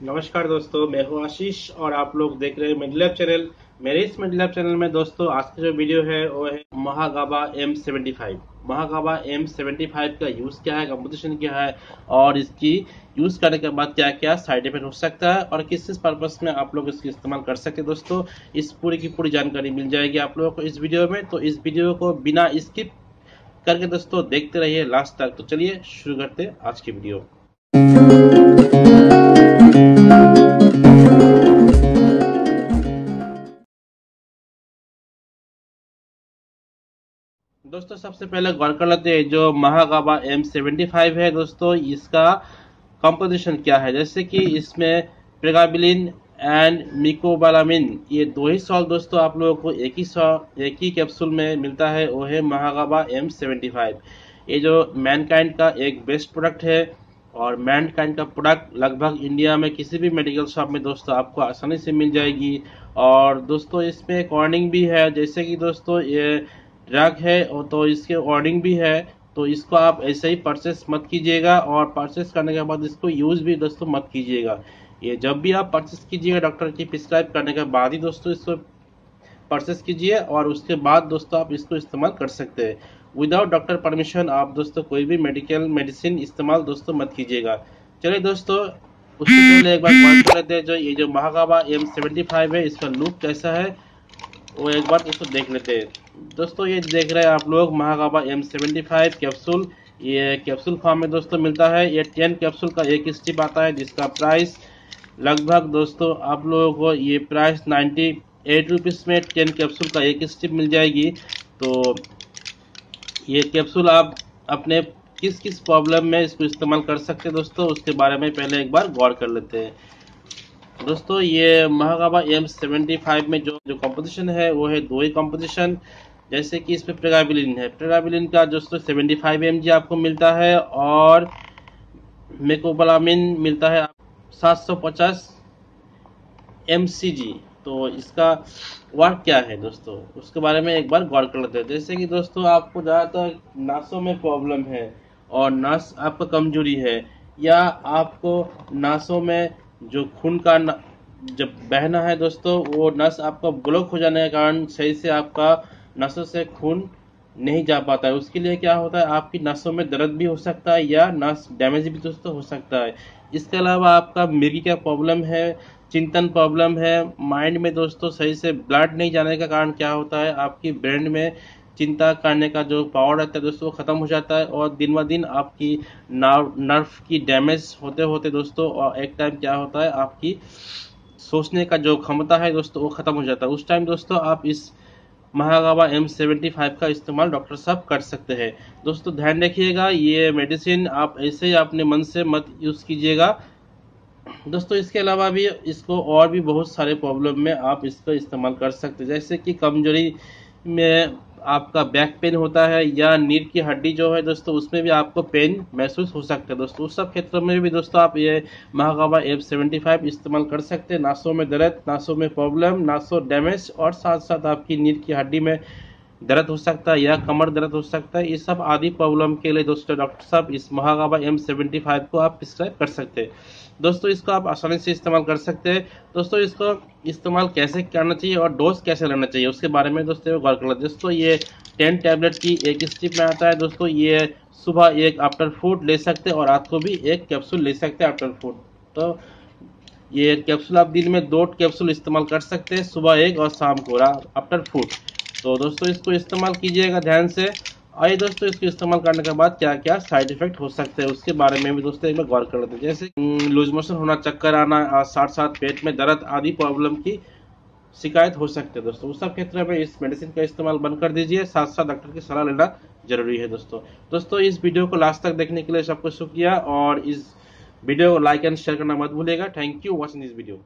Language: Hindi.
नमस्कार दोस्तों, मैं हूँ आशीष और आप लोग देख रहे हैं मिडलैब चैनल। मेरे इस मिडलैब चैनल में दोस्तों, आज की जो वीडियो है, वो है Mahagaba M seventy five Mahagaba M seventy five का यूज़ क्या है कंपोजिशन क्या है, और इसकी यूज़ करने के बाद क्या क्या साइड इफ़ेक्ट हो सकता है, और किस किस पर्पज में आप लोग इसका इस्तेमाल कर सकते दोस्तों, इस पूरी की पूरी जानकारी मिल जाएगी आप लोगों को इस वीडियो में। तो इस वीडियो को बिना स्किप करके दोस्तों, देखते रहिए लास्ट तक। तो चलिए, शुरू करते आज की वीडियो। दोस्तों, सबसे पहले गौर कर लेते हैं जो महागाबा एम सेवेंटी फाइव है। दोस्तों, इसका कंपोजिशन क्या है? जैसे कि इसमें प्रेगाबिलिन एंड मिकोबालामिन ये दो ही सॉल्व दोस्तों, आप लोगों को एक ही एक ही कैप्सूल में मिलता है, वो है महागाबा एम सेवेंटी फाइव ये जो मैनकाइंड का एक बेस्ट प्रोडक्ट है और मैनकाइंड का प्रोडक्ट लगभग इंडिया में किसी भी मेडिकल शॉप में दोस्तों आपको आसानी से मिल जाएगी। और दोस्तों, इसमें एक वार्निंग भी है। जैसे कि दोस्तों, ये ड्रग है और तो इसके वार्निंग भी है। तो इसको आप ऐसे ही परचेस मत कीजिएगा और परचेस करने के बाद इसको यूज़ भी दोस्तों मत कीजिएगा। ये जब भी आप परचेस कीजिएगा डॉक्टर की प्रिस्क्राइब करने के बाद ही दोस्तों इसको परचेस कीजिए और उसके बाद दोस्तों आप इसको इस्तेमाल कर सकते हैं। विदाउट डॉक्टर परमिशन आप दोस्तों कोई भी मेडिकल मेडिसिन इस्तेमाल दोस्तों मत कीजिएगा। चलिए दोस्तों, उससे पहले एक बार बात कर लेते हैं जो ये जो महागाबा एम सेवेंटी फाइव है, इसका लुक कैसा है, वो एक बार इसको देख लेते हैं। दोस्तों, ये देख रहे हैं आप लोग Mahagaba M seventy five capsule ये कैप्सूल फॉर्म में दोस्तों मिलता है। ये टेन कैप्सूल का एक स्टिप आता है, जिसका प्राइस लगभग दोस्तों आप लोगों को ये प्राइस नाइन्टी एट रुपीज़ में टेन कैप्सूल का एक स्टिप मिल जाएगी। तो ये कैप्सूल आप अपने किस किस प्रॉब्लम में इसको इस्तेमाल कर सकते हैं दोस्तों? उसके बारे में पहले एक बार गौर कर लेते हैं। दोस्तों, ये महागाबा एम सेवेंटी फाइव में जो जो कंपोजिशन है, वो है दो ही कॉम्पोजिशन जैसे कि इसमें प्रेगाबिलिन है। प्रेगाबिलिन का दोस्तों सेवेंटी फाइव एम आपको मिलता है और मेकोबलामिन मिलता है सात सौ पचास एम तो इसका वर्क क्या है दोस्तों? उसके बारे में एक बार गौर कर लेते हैं। जैसे कि दोस्तों, आपको ज़्यादातर नासों में प्रॉब्लम है और नस आपका कमज़ोरी है, या आपको नासों में जो खून का जब बहना है दोस्तों, वो नस आपका ब्लॉक हो जाने के कारण सही से आपका नसों से खून नहीं जा पाता है। उसके लिए क्या होता है, आपकी नसों में दर्द भी हो सकता है या नस डैमेज भी दोस्तों हो सकता है। इसके अलावा आपका मिर्गी का प्रॉब्लम है चिंतन प्रॉब्लम है। माइंड में दोस्तों सही से ब्लड नहीं जाने का कारण क्या होता है? आपकी ब्रेन में चिंता करने का जो पावर रहता है दोस्तों खत्म हो जाता है और दिन ब दिन आपकी नर्व नर्व की डैमेज होते होते दोस्तों और एक टाइम क्या होता है? आपकी सोचने का जो क्षमता है दोस्तों वो खत्म हो जाता है। उस टाइम दोस्तों आप इस महागावा एम सेवेंटी फाइव का इस्तेमाल डॉक्टर साहब कर सकते हैं। दोस्तों ध्यान रखिएगा, ये मेडिसिन आप ऐसे ही अपने मन से मत यूज़ कीजिएगा। दोस्तों, इसके अलावा भी इसको और भी बहुत सारे प्रॉब्लम में आप इसका इस्तेमाल कर सकते हैं। जैसे कि कमज़ोरी में आपका बैक पेन होता है या नीट की हड्डी जो है दोस्तों, उसमें भी आपको पेन महसूस हो सकता है दोस्तों। उस सब क्षेत्रों में भी दोस्तों, आप ये महागावा एफ़ सेवेंटी फाइव इस्तेमाल कर सकते हैं। नासों में दर्द, नासों में प्रॉब्लम नासों डैमेज और साथ साथ आपकी नीट की हड्डी में दर्द हो सकता है या कमर दर्द हो सकता है, ये सब आदि प्रॉब्लम के लिए दोस्तों, डॉक्टर साहब, इस महागाबा एम सेवेंटी फाइव को आप प्रिस्क्राइब कर सकते हैं। दोस्तों, इसको आप आसानी से इस्तेमाल कर सकते हैं। दोस्तों, इसको इस्तेमाल कैसे करना चाहिए और डोज कैसे लेना चाहिए, उसके बारे में दोस्तों गौर कर लेते दोस्तों, ये टेन टैबलेट की एक स्टिप में आता है। दोस्तों, ये सुबह एक आफ्टर फ़ूड ले सकते हैं और रात को भी एक कैप्सूल ले सकते हैं आफ्टर फ़ूड तो ये कैप्सूल आप दिन में दो कैप्सूल इस्तेमाल कर सकते हैं, सुबह एक और शाम को, रात आफ्टर फ़ूड तो दोस्तों इसको इस्तेमाल कीजिएगा ध्यान से। आइए दोस्तों इसको इस्तेमाल करने के बाद क्या क्या साइड इफ़ेक्ट हो सकते हैं उसके बारे में भी दोस्तों एक बार गौर कर लेते हैं। जैसे लूज हम्म, मोशन होना चक्कर आना साथ साथ पेट में दर्द आदि प्रॉब्लम की शिकायत हो सकते हैं दोस्तों। उस सब क्षेत्र में इस मेडिसिन का इस्तेमाल बंद कर दीजिए साथ साथ डॉक्टर की सलाह लेना ज़रूरी है दोस्तों। दोस्तों इस वीडियो को लास्ट तक देखने के लिए सबको शुक्रिया और इस वीडियो को लाइक एंड शेयर करना मत भूलेगा thank you watching this video